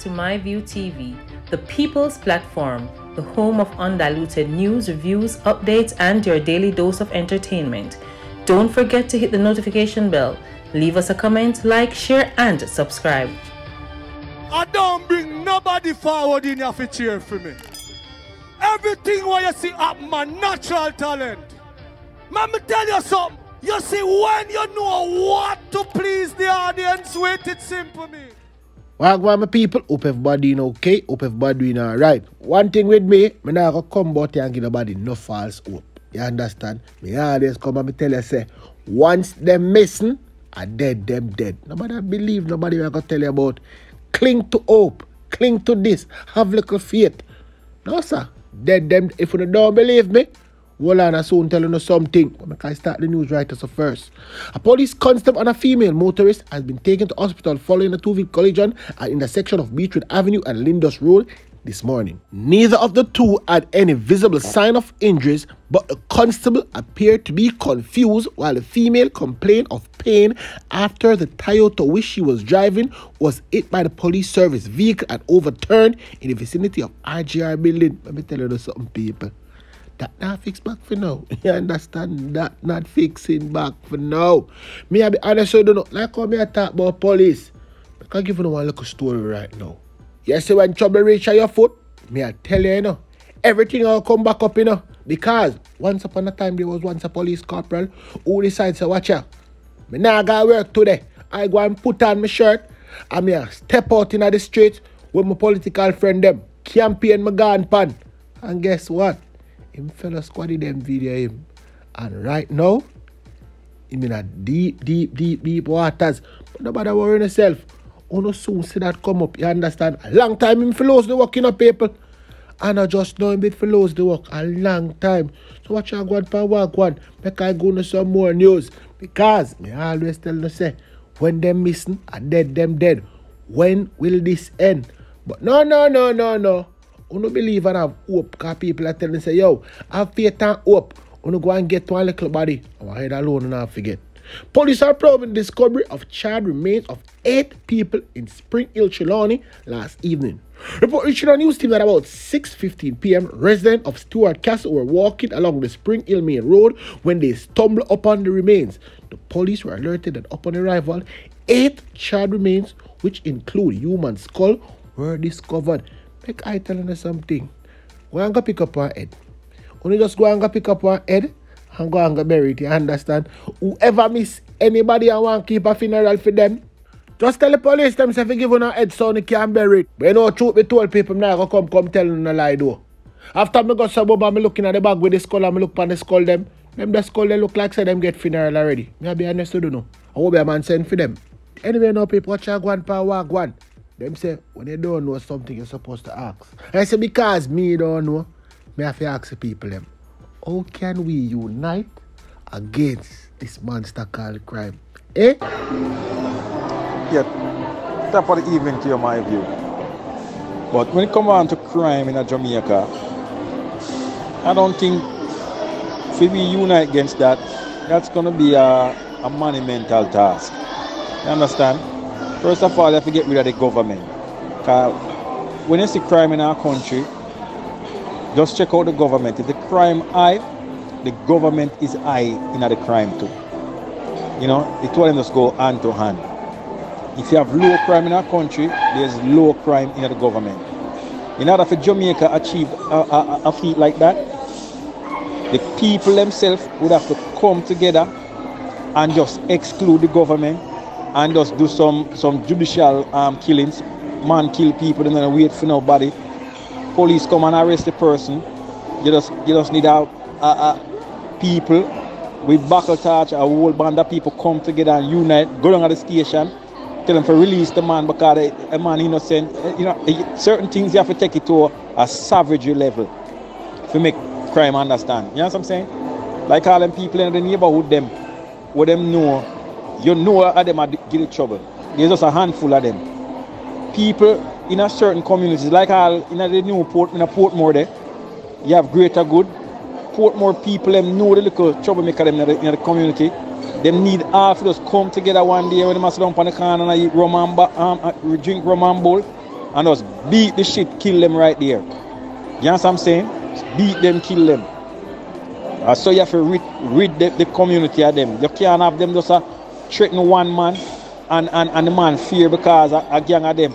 to MyView TV, the people's platform, the home of undiluted news, reviews, updates, and your daily dose of entertainment. Don't forget to hit the notification bell, leave us a comment, like, share, and subscribe. I don't bring nobody forward in your cheer for me. Everything what you see up my natural talent. Let me tell you something. You see, when you know what to please the audience with, it's simple me. Wagwan my people, hope everybody doing okay, hope everybody doing alright. One thing with me, me not gonna come out and give nobody no false hope. You understand? Me always come and me tell you say, once them missing, I dead, them dead. Nobody believe, nobody will gonna tell you about. Cling to hope, cling to this, have little faith. No sir, dead them, if you don't believe me, Hold on, I soon telling you something. But I start the news as a first. A police constable and a female motorist has been taken to hospital following a two-vehicle collision at the intersection of Beechwood Avenue and Lindos Road this morning. Neither of the two had any visible sign of injuries, but the constable appeared to be confused while the female complained of pain after the Toyota which she was driving was hit by the police service vehicle and overturned in the vicinity of RGR building. Let me tell you something, people. That not fix back for now. You understand? That not fixing back for now. Me I be honest you, know, like how me I talk about police. I can give you one little story right now. You see when trouble reach your foot, me I tell you, you know, everything will come back up, you know. Because once upon a time there was once a police corporal who decided to watch out. Me now got work today. I go and put on my shirt and me step out in the street with my political friend them. Campaign my gun pan. And guess what? Him fella squaddy them video him. And right now, him in a deep, deep, deep, deep waters. But nobody worry yourself. Oh, Uno soon see that come up, you understand? A long time him follows the work, you know, people. And I just know him bit follows the work a long time. So watch out go on walk one. Make I go into some more news. Because me always tell them say, when them missing, I dead, them dead. When will this end? But no, no, no, no, no. Uno believe and have hope because people are telling say, yo, have faith and hope. Uno go and get to a little body. Oh, Our head alone and not forget. Police are probing the discovery of charred remains of eight people in Spring Hill, Trelawny last evening. Report reaching a news team at about 6.15 p.m. Residents of Stewart Castle were walking along the Spring Hill Main Road when they stumbled upon the remains. The police were alerted that upon arrival, eight charred remains, which include human skull, were discovered. Make I telling you something. Go and go pick up our head. Only just go and go pick up our head and go and go bury it. You understand? Whoever miss anybody and want keep a funeral for them, just tell the police them say if you give on a head so you can bury it. But you know truth me told people now go come come telling a lie though. After me go suburb me looking at the bag with the skull and me look on the skull them. Them the skull they look like say them get funeral already. Me I be honest with you know. I hope a man send for them. Anyway, no people watch out one power walk one. Them say, when you don't know something, you're supposed to ask. I say, because me don't know, me have to ask the people them, how can we unite against this monster called crime? Eh? Yeah, top of the evening to my view. But when it comes on to crime in a Jamaica, I don't think if we unite against that, that's going to be a, a monumental task. You understand? First of all, you have to get rid of the government. Because when you see crime in our country, just check out the government. If the crime high, the government is high in the crime too. You know, it will just go hand to hand. If you have low crime in our country, there's low crime in the government. In order for Jamaica achieve a, a, a feat like that, the people themselves would have to come together and just exclude the government and just do some some judicial um, killings. Man kill people and then wait for nobody. Police come and arrest the person. You just you just need a, a, a people with buckle touch, a whole band of people come together and unite, go down at the station, tell them to release the man because a, a man innocent. Eh, you know, eh, certain things you have to take it to a savagery level to make crime understand. You know what I'm saying? Like all them people in the neighborhood, them, what them know you know of them are getting trouble. There's just a handful of them. People in a certain communities, like all in a, new port, in a Portmore there, you have greater good. Portmore people them know the little troublemaker them in the, in the community. Them need of us come together one day when they must sit down on the corner and eat rum and um, uh, drink rum and bowl. and beat the shit, kill them right there. You understand what I'm saying? Beat them, kill them. Uh, so you have to rid, rid the, the community of them. You can't have them just uh, threaten one man and, and, and the man fear because a, a gang of them.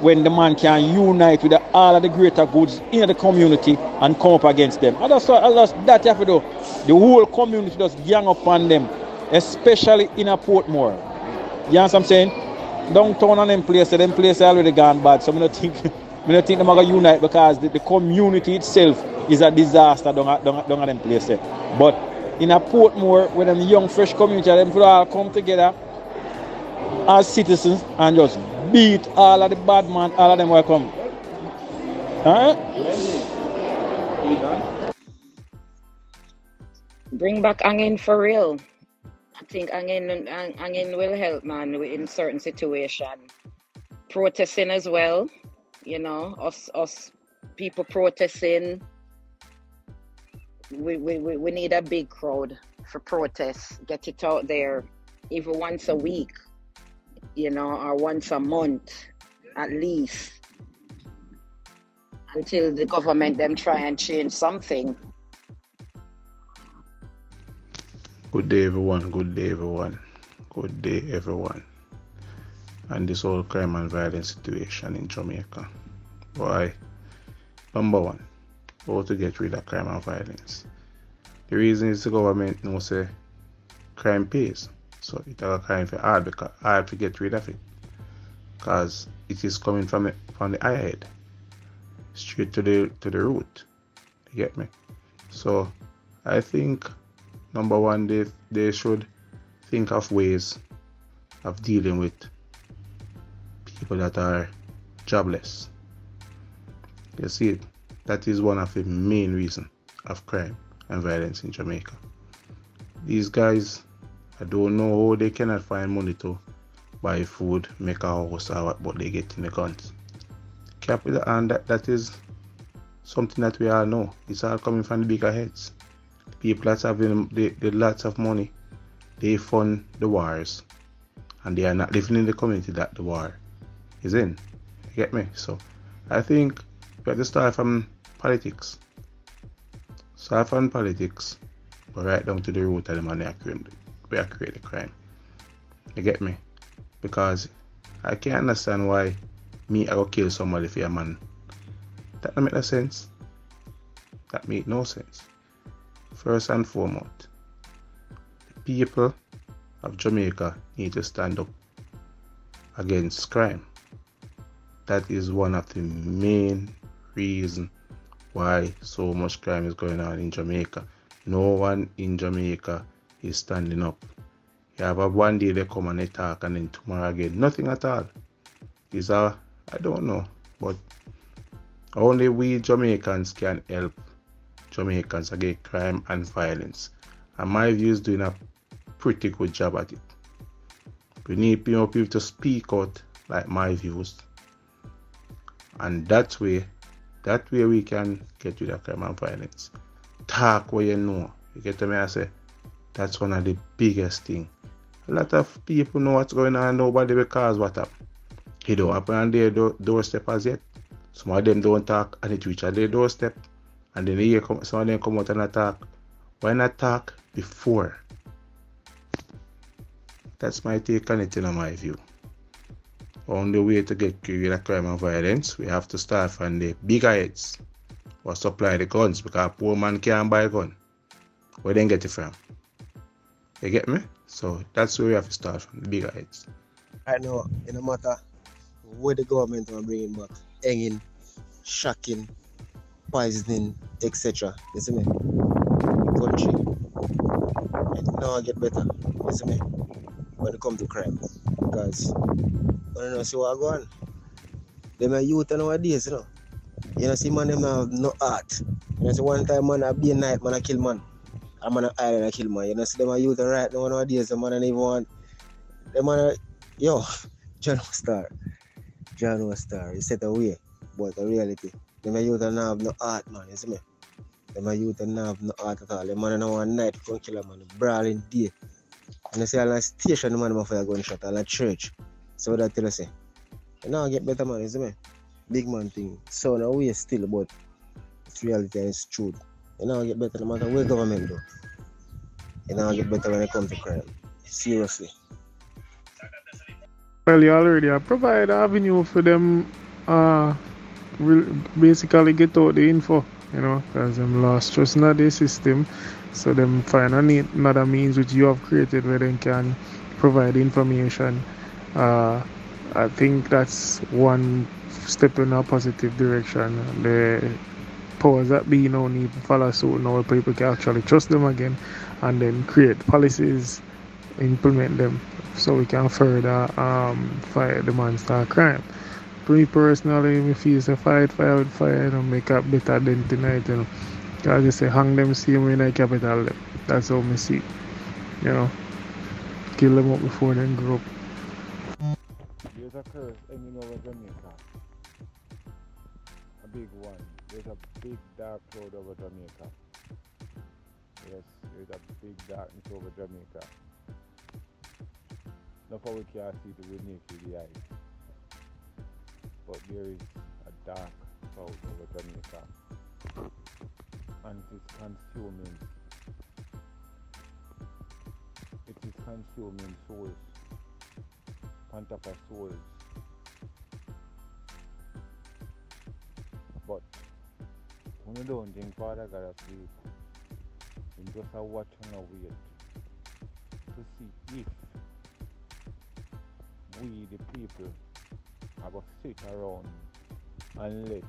When the man can unite with the, all of the greater goods in the community and come up against them. And that's, that's that you have to do. The whole community just gang up on them, especially in a Portmore. You understand what I'm saying? Downtown and them places, them places already gone bad. So I don't think, I don't think they're going to unite because the, the community itself is a disaster down down, down them places. But in a Portmore, when them young, fresh community, them could all come together as citizens and just beat all of the bad man, all of them will come. Alright? Bring back Angin for real. I think Angin, Angin will help, man, in certain situation. Protesting as well, you know, us, us people protesting. We, we, we, we need a big crowd for protests. Get it out there, even once a week you know, or once a month at least until the government them try and change something. Good day everyone, good day everyone, good day everyone. And this whole crime and violence situation in Jamaica. Why? Number one, how to get rid of crime and violence. The reason is the government knows say crime pays. So it are kind of hard because hard to get rid of it. Because it is coming from the from the eye head. Straight to the to the root. You get me? So I think number one they they should think of ways of dealing with people that are jobless. You see, that is one of the main reasons of crime and violence in Jamaica. These guys I don't know how they cannot find money to buy food, make a house or what, but they get in the guns. Capital and that, that is something that we all know. It's all coming from the bigger heads. People that have the, the lots of money, they fund the wars. And they are not living in the community that the war is in. You get me? So I think we have to start from politics. Start from politics, but right down to the root of the money I create the crime. You get me? Because I can't understand why me I go kill somebody for a man. That don't make no sense. That make no sense. First and foremost, the people of Jamaica need to stand up against crime. That is one of the main reasons why so much crime is going on in Jamaica. No one in Jamaica is standing up. You have a one day they come and attack and then tomorrow again. Nothing at all. Is a I don't know. But only we Jamaicans can help Jamaicans against crime and violence. And my view is doing a pretty good job at it. We need people to speak out like my views. And that way, that way we can get rid of crime and violence. Talk what you know. You get to me I say that's one of the biggest thing. A lot of people know what's going on, nobody because what up. It don't happen on their door, doorstep as yet. Some of them don't talk and it reach at their doorstep. And then they come, some of them come out and attack. Why not talk before? That's my take on it in my view. On the way to get rid of crime and violence, we have to start from the bigger heads or supply the guns because a poor man can't buy a gun. Where then get it from? You get me? So that's where we have to start from the bigger heads. I know, in no matter where the government are bringing back, hanging, shocking, poisoning, etc. You see me? Country, it now get better. You see me? When it comes to crime, because I don't know see what I go on. Them are youth nowadays, you know. You know, see man, them have no art. You know, see one time man, I be a night man, I kill man. I'm on an island I kill man. You know, see them a youth right now nowadays, the man don't even want them man yo, John was Star. John was Star, he set away. But the reality, them a youth don't have no art man, you see me? Them a youth don't have no art at all. The man don't want night from kill man, brawling day. And you see all the station the man for a gunshot, all the church. So what I tell you say? You know, get better man, isn't it? Big man thing. So now we are still, but it's reality and it's truth. You know, I get better no matter where government do. You know, I get better when it comes to crime. Seriously. Well, you already have provided avenue for them uh basically get out the info, you know, because them lost trust in the system. So them find another means which you have created where they can provide information. Uh, I think that's one step in a positive direction. The powers that be now need to follow suit now people can actually trust them again and then create policies, implement them so we can further um, fight the monster crime. Me personally, me feel say fight fire with fire and make up better than tonight, you know. Cause say hang them same way in the capital. That's how me see. You know. Kill them up before they grow up. A curse hanging over Jamaica. A big one. There's a big dark cloud over Jamaica. Yes, there's a big darkness over Jamaica. Not how we can see it with naked eyes. But there is a dark cloud over Jamaica. And it is consuming. It is consuming souls. Think Father God asleep, you just a watch and a wait to see if we the people to sit around and let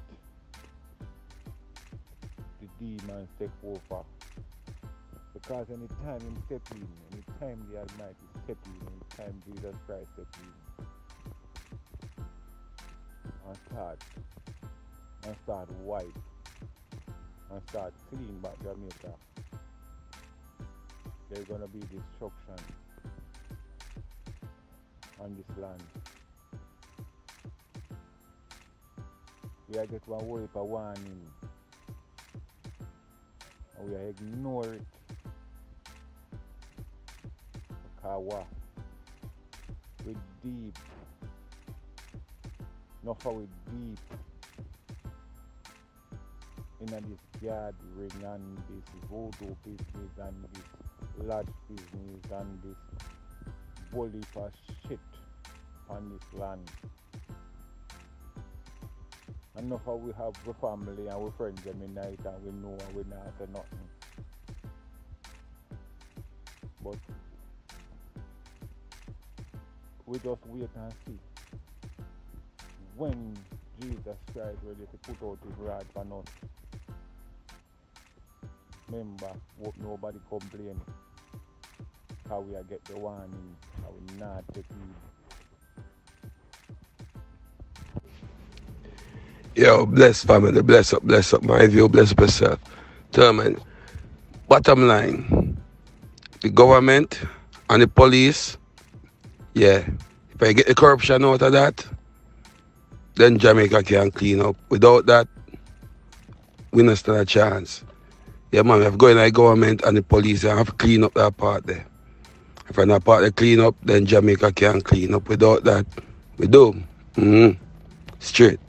the demons take over. Because anytime him step in, anytime the Almighty step in, anytime Jesus Christ step in, and start, and start wipe, and start clean back Jamaica, there's gonna be destruction on this land. We are get one word for warning. And we are ignore it. What? We deep. Not how we deep in this yard ring and this voodoo business and this large business and this bully for shit on this land. And know how we have the family and we friends them in night and we know and we not say nothing. But we just wait and see when Jesus Christ ready to put out his rod for us. Remember, hope nobody complain. How we get the warning, how we not take heed. Yo, bless family, bless up, bless up my view, bless up yourself. Tell man, bottom line, the government and the police, yeah, if I get the corruption out of that, then Jamaica can clean up. Without that, we not stand a chance. Yeah, man, we have to go in the government and the police and have to clean up that part there. If I'm not part of the clean up, then Jamaica can clean up. Without that, we do. Mm-hmm. Straight.